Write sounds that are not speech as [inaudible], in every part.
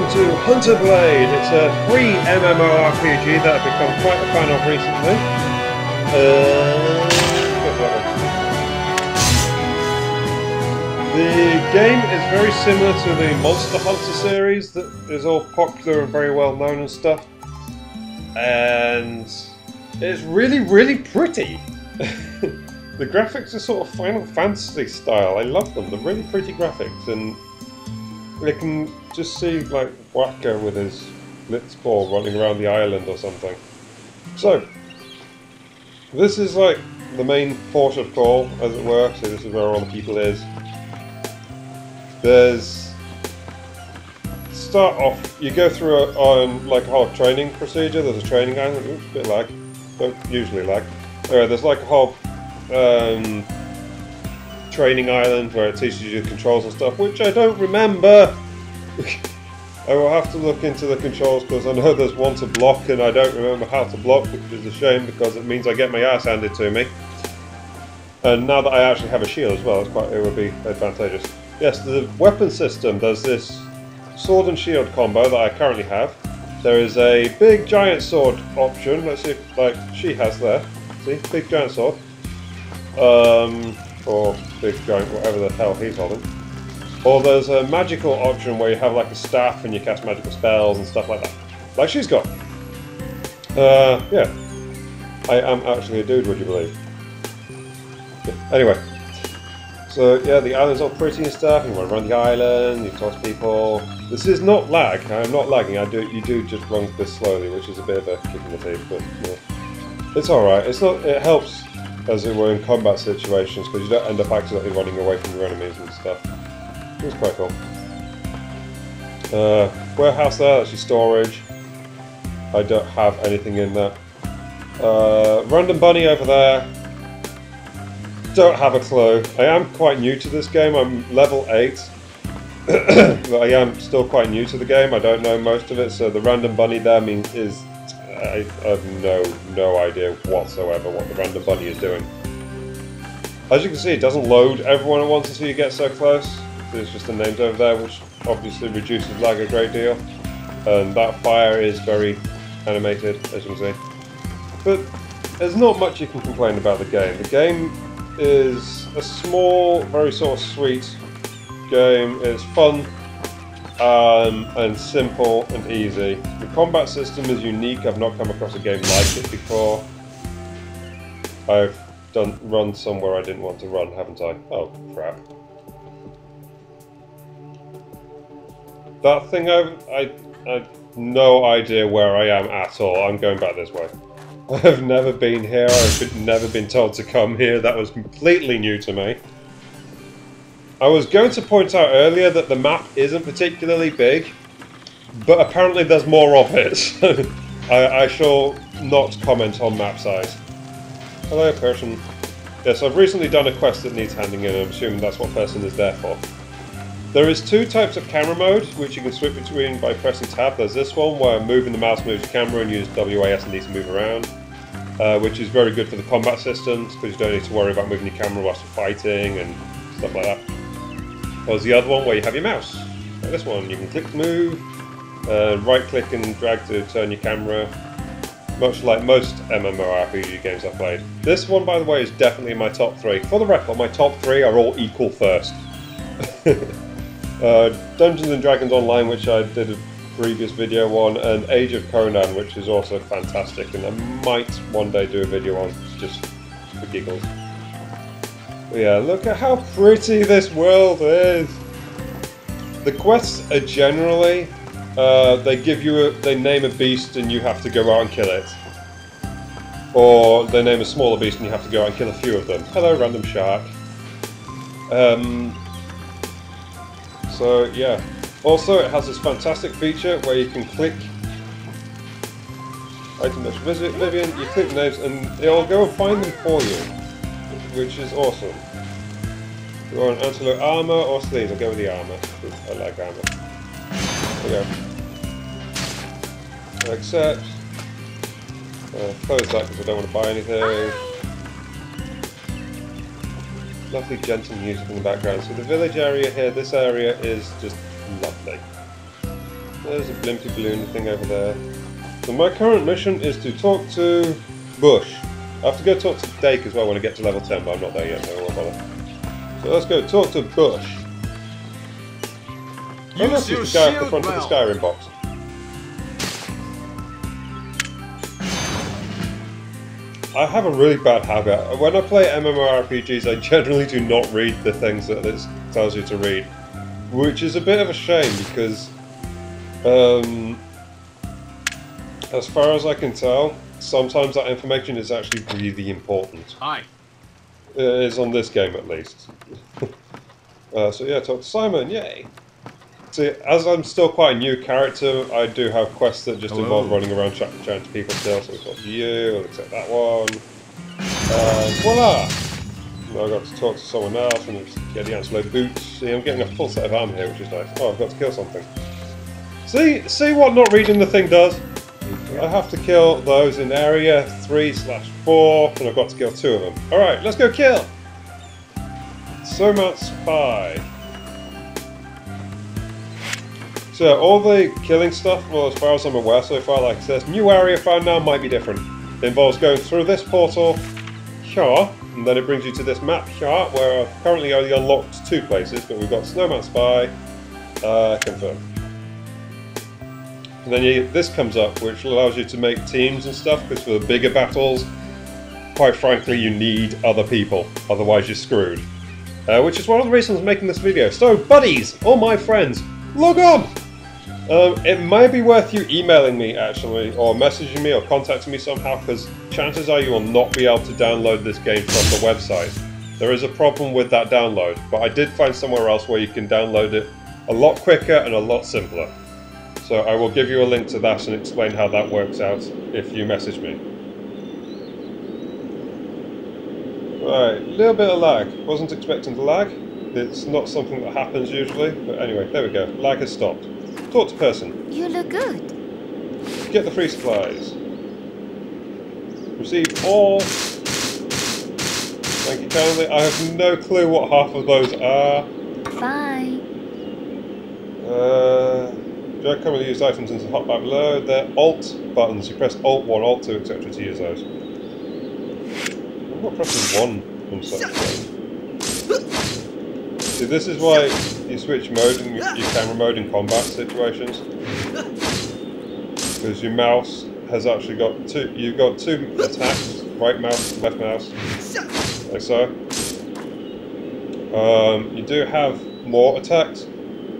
welcome to Hunter Blade. It's a free MMORPG that I've become quite a fan of recently. Uh, the game is very similar to the Monster Hunter series that is all popular and very well known and stuff. And it's really, really pretty. [laughs] the graphics are sort of Final Fantasy style. I love them. They're really pretty graphics and you can just see like Wakka with his blitzball running around the island or something. So, this is like the main port of call, as it were, so this is where all the people is. There's... Start off, you go through a, on like a whole training procedure, there's a training island, oops, bit lag, don't usually lag. Anyway, there's like a whole um, training island where it teaches you the controls and stuff, which I don't remember. [laughs] I will have to look into the controls because I know there's one to block and I don't remember how to block, which is a shame because it means I get my ass handed to me. And now that I actually have a shield as well, it's quite, it would be advantageous. Yes, the weapon system does this sword and shield combo that I currently have. There is a big giant sword option. Let's see if, like, she has there. See, big giant sword. Um, or big giant, whatever the hell he's holding. Or there's a magical option where you have like a staff and you cast magical spells and stuff like that. Like she's got. Uh, yeah. I am actually a dude, would you believe? Yeah. Anyway. So yeah, the island's all pretty and stuff. You run around the island, you talk to people. This is not lag. I'm not lagging. I do. You do just run this slowly, which is a bit of a kick in the teeth, but yeah. it's all right. It's not. It helps as it were in combat situations because you don't end up accidentally running away from your enemies and stuff. It was quite cool. Uh, warehouse there, that's your storage. I don't have anything in that. Uh, random bunny over there. Don't have a clue. I am quite new to this game. I'm level 8. [coughs] but I am still quite new to the game. I don't know most of it, so the random bunny there means is I have no no idea whatsoever what the random bunny is doing. As you can see, it doesn't load everyone at once until you get so close. There's just the names over there, which obviously reduces lag a great deal. And that fire is very animated, as you can see. But there's not much you can complain about the game. The game is a small, very sort of sweet game. It's fun um, and simple and easy. The combat system is unique. I've not come across a game like it before. I've done run somewhere I didn't want to run, haven't I? Oh, crap. That thing. I, I no idea where I am at all. I'm going back this way. [laughs] I've never been here. I've never been told to come here. That was completely new to me. I was going to point out earlier that the map isn't particularly big, but apparently there's more of it. [laughs] I, I shall not comment on map size. Hello, person. Yes, I've recently done a quest that needs handing in, I'm assuming that's what person is there for. There is two types of camera mode, which you can switch between by pressing tab. There's this one, where moving the mouse moves the camera and you use WAS and need to move around, uh, which is very good for the combat systems, because you don't need to worry about moving your camera whilst you're fighting and stuff like that. There's the other one where you have your mouse. Like this one, you can click to move, uh, right click and drag to turn your camera, much like most MMORPG games I've played. This one, by the way, is definitely in my top three. For the record, my top three are all equal first. [laughs] uh, Dungeons and Dragons Online, which I did a previous video on, and Age of Conan, which is also fantastic, and I might one day do a video on just for giggles. Yeah, look at how pretty this world is. The quests are generally, uh, they give you a, they name a beast and you have to go out and kill it. Or they name a smaller beast and you have to go out and kill a few of them. Hello, random shark. Um, so, yeah. Also, it has this fantastic feature where you can click item visit Vivian, you click names and it'll go and find them for you which is awesome. You want antelope armor or sleeves? I'll go with the armor. I like armor. There we go. Accept. Uh, close that because I don't want to buy anything. Lovely gentle music in the background. So the village area here, this area is just lovely. There's a blimpy balloon thing over there. So my current mission is to talk to Bush. I have to go talk to Dake as well when I get to level 10, but I'm not there yet, so I won't bother. So let's go talk to Bush. Oh, Use he's your the guy at the front of the. Skyrim box. I have a really bad habit. When I play MMORPGs, I generally do not read the things that it tells you to read, which is a bit of a shame because, um, as far as I can tell, sometimes that information is actually really important. Hi. It is on this game at least. [laughs] uh, so yeah, talk to Simon, yay! See, as I'm still quite a new character, I do have quests that just Hello. involve running around chatting, chatting to people still, so we talk to you, I'll accept that one. And voila! Now I've got to talk to someone else and get the antelope boots. See, I'm getting a full set of armor here, which is nice. Oh, I've got to kill something. See, see what not reading the thing does? I have to kill those in area 3 slash 4, and I've got to kill two of them. Alright, let's go kill! Somat Spy. So, all the killing stuff, well, as far as I'm aware so far, like says, new area found now might be different. It involves going through this portal here, and then it brings you to this map here, where I've currently only unlocked two places, but we've got Snowman Spy, uh. And then you, this comes up, which allows you to make teams and stuff, because for the bigger battles, quite frankly, you need other people, otherwise you're screwed. Uh, which is one of the reasons I'm making this video. So, buddies, all my friends, log on! Um, it might be worth you emailing me, actually, or messaging me, or contacting me somehow, because chances are you will not be able to download this game from the website. There is a problem with that download, but I did find somewhere else where you can download it a lot quicker and a lot simpler. So I will give you a link to that and explain how that works out if you message me. Right, little bit of lag. Wasn't expecting the lag. It's not something that happens usually, but anyway, there we go. Lag has stopped. Talk to person. You look good. Get the free supplies. Receive all. Thank you kindly. I have no clue what half of those are. Fine. Uh, do I commonly used items in the hotbar below? They're Alt buttons. You press Alt 1, Alt 2, etc. to use those. I'm not pressing 1 on such. See, this is why you switch mode your, your camera mode in combat situations. Because your mouse has actually got two, you've got two attacks, right mouse, left mouse, like so. Um, you do have more attacks,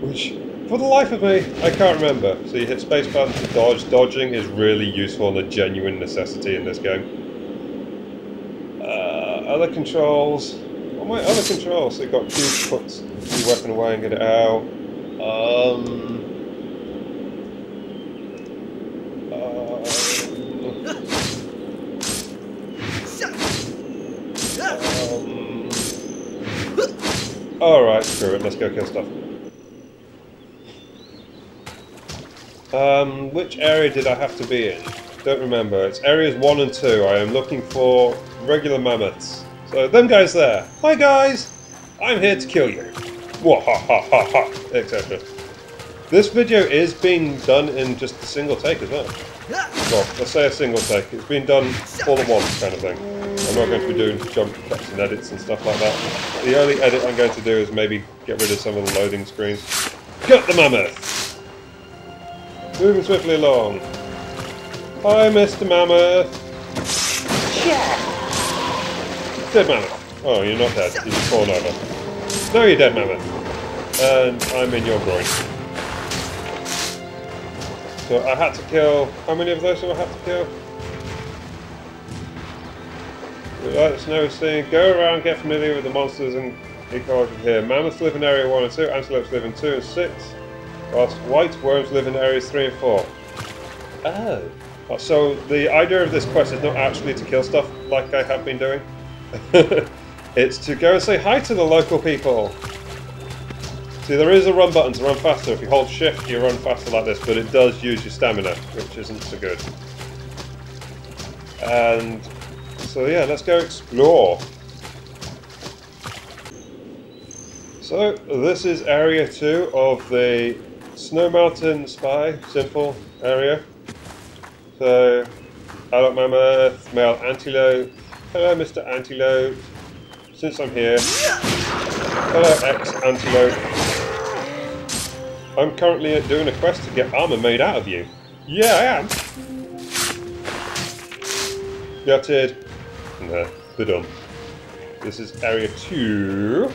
which, for the life of me, I can't remember. So you hit space button to dodge. Dodging is really useful and a genuine necessity in this game. Uh, other controls. Are my other controls? So you've got Q to put your weapon away and get it out. Um, um, Alright, screw it, let's go kill stuff. Um, which area did I have to be in? Don't remember. It's areas 1 and 2. I am looking for regular mammoths. So, them guys there. Hi guys! I'm here to kill you. Wahahaha, etc. This video is being done in just a single take as well. Well, let's say a single take. It's been done all at once kind of thing. I'm not going to be doing jump cuts and edits and stuff like that. The only edit I'm going to do is maybe get rid of some of the loading screens. Cut the mammoth! Moving swiftly along. Hi, Mr. Mammoth. Dead mammoth. Oh, you're not dead. You just fallen over. No, you're dead, mammoth. And I'm in your groin. So I had to kill. How many of those do I have to kill? Let's know saying go around, get familiar with the monsters and ecology here. Mammoths live in area 1 and 2, antelopes live in 2 and 6, whilst white worms live in areas 3 and 4. Oh. Oh, So the idea of this quest is not actually to kill stuff like I have been doing. [laughs] it's to go and say hi to the local people. See, there is a run button to run faster. If you hold shift, you run faster like this, but it does use your stamina, which isn't so good. And so yeah, let's go explore. So this is area two of the Snow Mountain Spy, simple area. So, adult mammoth, male antelope. Hello, Mr. Antelope. Since I'm here, hello, ex-antelope. I'm currently doing a quest to get armor made out of you. Yeah, I am. Gutted. Nah, they're done. This is area two.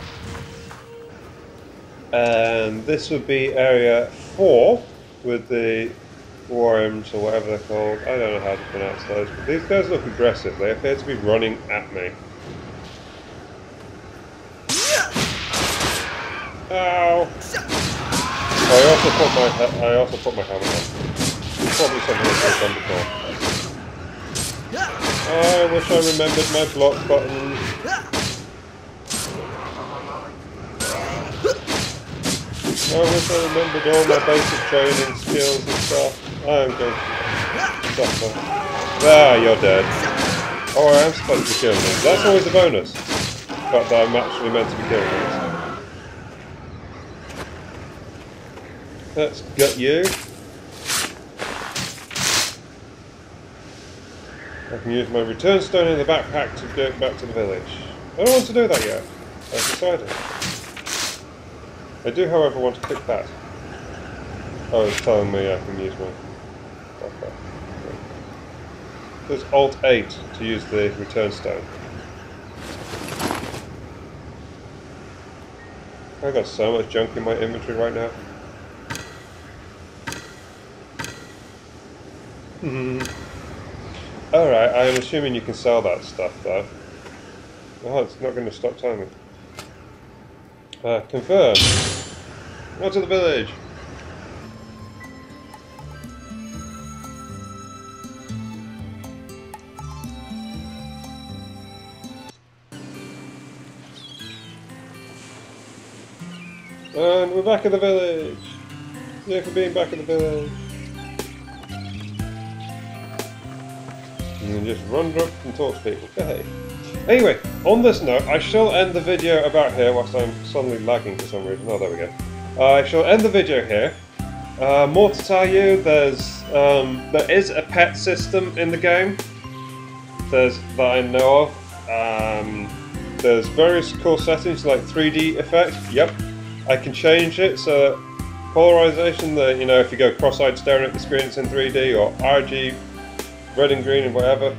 And this would be area four with the worms or whatever they're called. I don't know how to pronounce those, but these guys look aggressive. They appear to be running at me. Ow! I also put my I also put my hammer on. Probably something I've done before. I wish I remembered my block button. I wish I remembered all my basic training skills and stuff. I am going to suffer. You're dead. Oh, I am supposed to be killing them. That's always a bonus. The fact that I'm actually meant to be killing them. Let's gut you. I can use my return stone in the backpack to get back to the village. I don't want to do that yet. I've decided. I do, however, want to pick that. Oh, it's telling me I can use my There's Alt 8 to use the return stone. I've got so much junk in my inventory right now. Hmm. Alright, I am assuming you can sell that stuff though. Oh, it's not going to stop timing. Uh, confirm. Go to the village. And we're back at the village. Yeah, for being back at the village. And then just run up and talk to people. Hey. Anyway, on this note, I shall end the video about here whilst I'm suddenly lagging for some reason. Oh, there we go. I shall end the video here. Uh, more to tell you, there's um, there is a pet system in the game. There's that I know of. Um, there's various cool settings like 3D effect. Yep, I can change it so polarization. The you know if you go cross-eyed staring at the screen, it's in 3D or RG, red and green and whatever.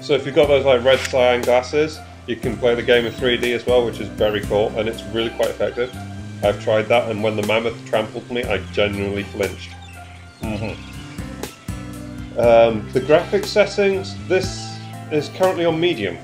So if you've got those like red cyan glasses, you can play the game in 3D as well, which is very cool and it's really quite effective. I've tried that, and when the mammoth trampled me, I genuinely flinched. Mm -hmm. um, the graphics settings, this is currently on medium.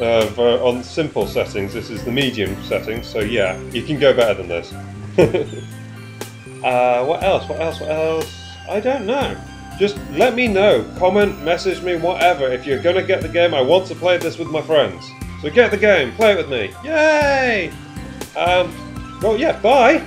Uh, on simple settings, this is the medium setting, so yeah, you can go better than this. [laughs] uh, what else? What else? What else? I don't know. Just let me know. Comment, message me, whatever. If you're gonna get the game, I want to play this with my friends. So get the game, play it with me. Yay! Um, well, yeah, bye.